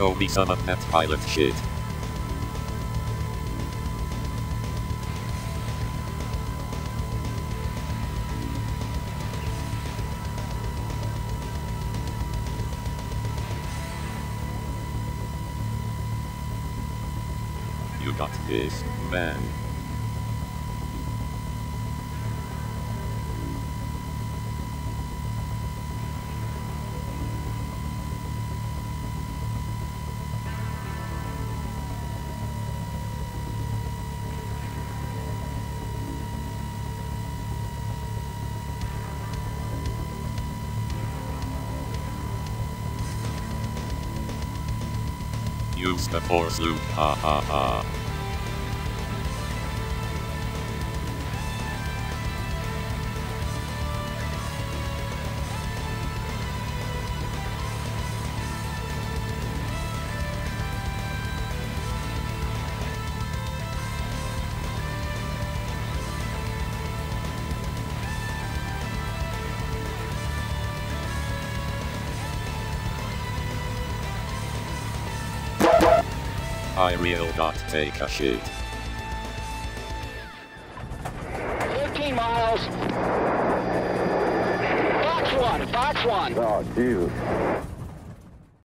show me some of that pilot shit. You got this, man. Use the force Luke, ha ha ha. I real got take a shit. 15 miles. Fox 1, fox 1. Oh, Jesus.